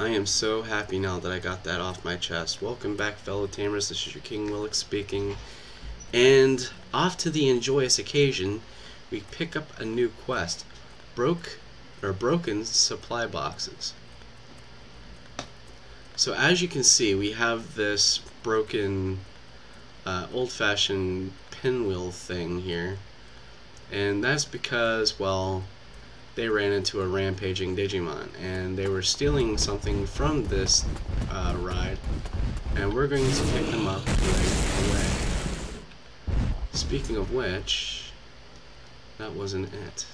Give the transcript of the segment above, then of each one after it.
I am so happy now that I got that off my chest. Welcome back, fellow tamers. This is your King Willex speaking. And off to the enjoyous occasion, we pick up a new quest. Broke or broken supply boxes. So as you can see, we have this broken uh, old-fashioned pinwheel thing here. And that's because, well, they ran into a rampaging Digimon, and they were stealing something from this uh, ride, and we're going to pick them up right away. Speaking of which, that wasn't it.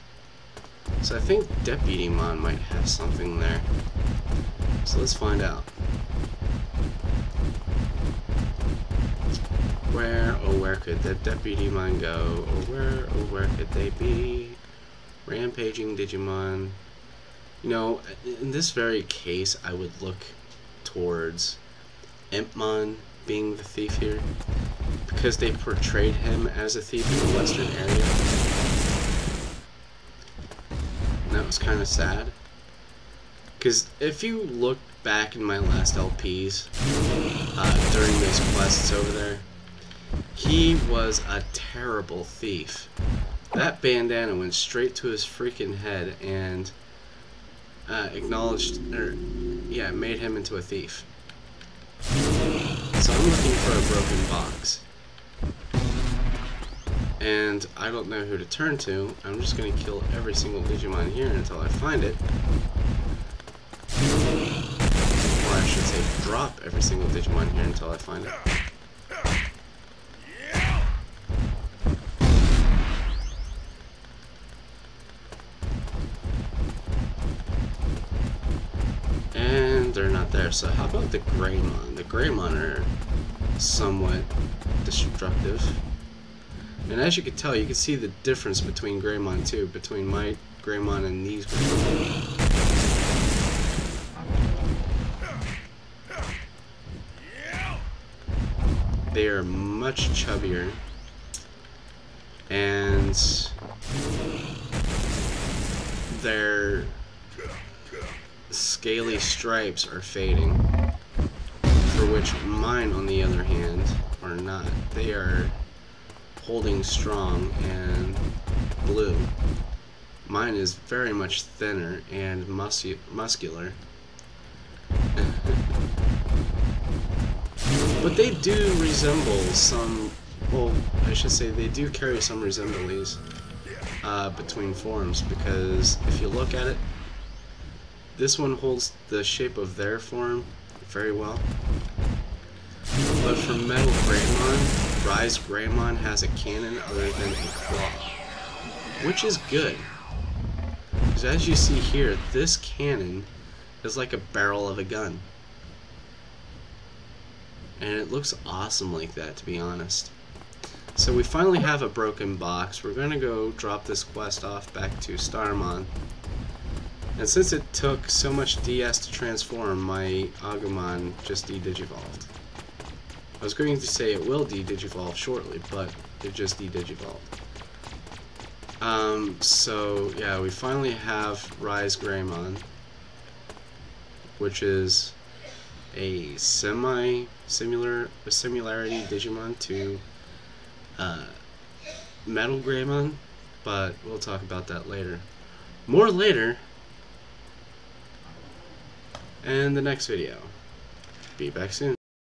So I think Deputymon might have something there. So let's find out. Where, oh where could the Deputymon go? Or where, oh where could they be? Rampaging Digimon. You know, in this very case, I would look towards Impmon being the thief here. Because they portrayed him as a thief in the western area. And that was kind of sad. Because if you look back in my last LPs, uh, during those quests over there, he was a terrible thief. That bandana went straight to his freaking head and uh, acknowledged, or yeah, made him into a thief. So I'm looking for a broken box. And I don't know who to turn to. I'm just going to kill every single Digimon here until I find it. Or I should say drop every single Digimon here until I find it. they're not there. So how about the Greymon? The Greymon are somewhat destructive. And as you can tell, you can see the difference between Greymon too, between my Greymon and these Greymon. They are much chubbier. And they're scaly stripes are fading, for which mine, on the other hand, are not. They are holding strong and blue. Mine is very much thinner and muscu muscular. but they do resemble some, well, I should say they do carry some resemblance uh, between forms because if you look at it, this one holds the shape of their form very well. But for Metal Greymon, Rise Greymon has a cannon other than a claw. Which is good. Because as you see here, this cannon is like a barrel of a gun. And it looks awesome like that, to be honest. So we finally have a broken box. We're going to go drop this quest off back to Starmon. And since it took so much DS to transform, my Agumon just de-digivolved. I was going to say it will de-digivolve shortly, but it just de-digivolved. Um, so, yeah, we finally have Rise Greymon, which is a semi-similar a similarity Digimon to uh, Metal Greymon, but we'll talk about that later. More later, and the next video. Be back soon.